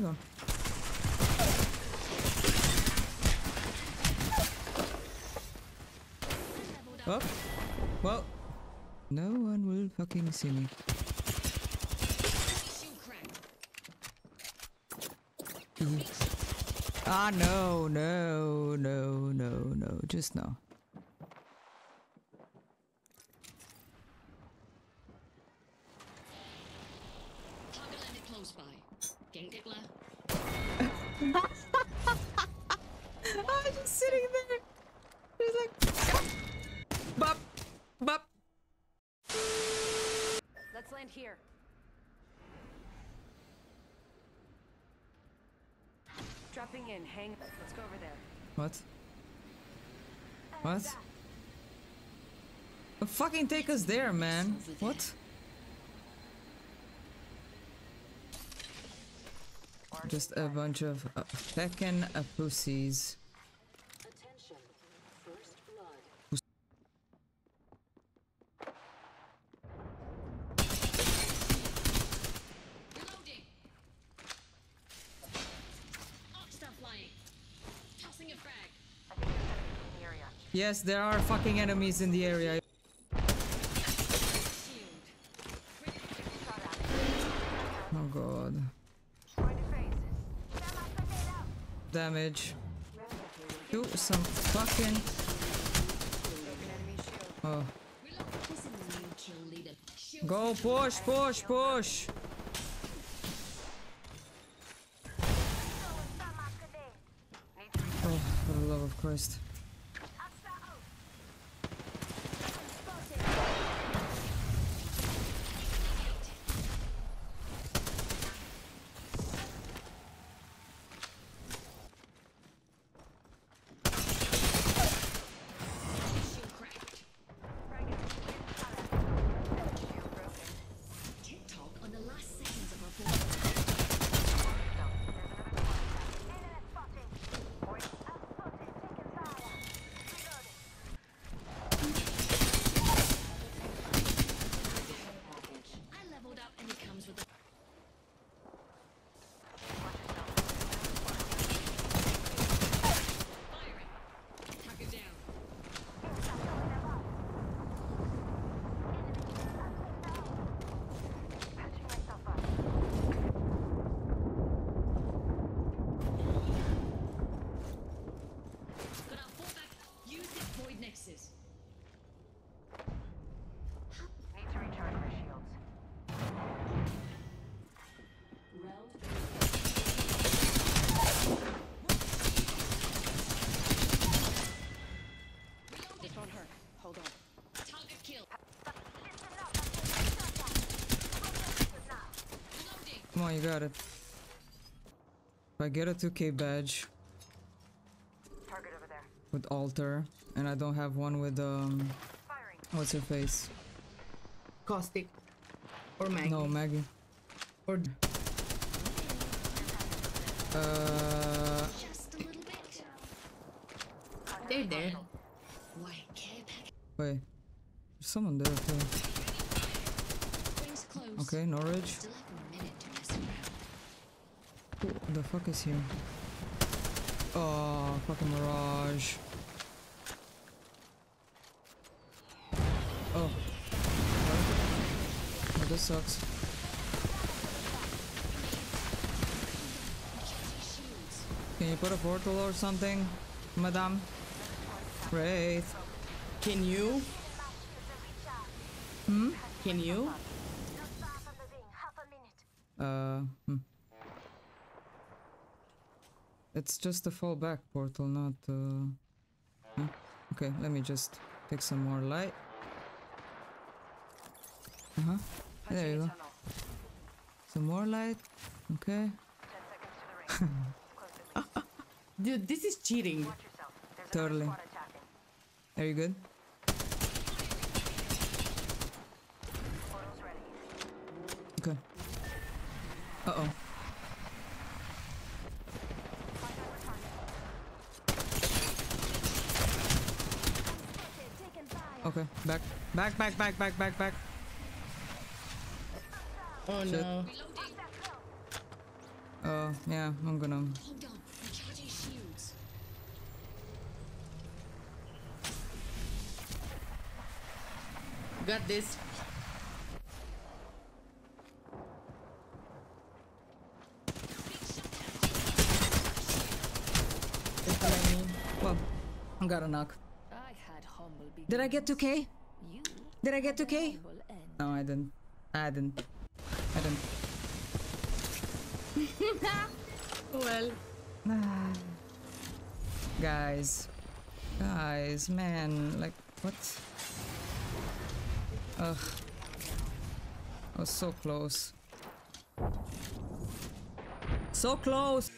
go. Well, well, no one will fucking see me. Ah, no, no, no, no, no, just no. Close by. Gengdikla. I was just sitting there. Just like, bop, bop. Let's land here. Dropping in, hang. Let's go over there. What? What? Fucking take us there, man. What? Just a bunch of uh, feckin' uh, pussies. Attention. First blood. Reloading. Arc stuff flying. Tossing a frag. Yes, there are fucking enemies in the area. Damage. Do some fucking. Oh. Go push, push, push. Oh, for the love of Christ. Come on, you got it. If I get a 2k badge Target over there. with Alter, and I don't have one with um, Firing. what's her face? Caustic. Or Maggie. No, Maggie. Or Uh, Just a little bit. they're there. White care pack. wait. There's someone there too. Okay, Norwich. The fuck is here? Oh, fucking Mirage. Oh. Oh, this sucks. Can you put a portal or something, madame? Wraith. Can you? Hmm? Can you? Uh, hmm. It's just a fallback portal, not uh... hmm? Okay, let me just take some more light. Uh-huh. There you go. Some more light. Okay. Dude, this is cheating. Totally. Are you good? Okay. Uh-oh. Okay, back. Back, back, back, back, back, back. Oh Shit. no. Uh, yeah, I'm gonna. Hold on. Recharging shields. Got this. Just let me. Well, I got a knock. I had humble Did I get 2k? Did I get 2k? No, I didn't. I didn't. I didn't. Well, Guys. Guys, man, like, what? Ugh. I was so close. So close!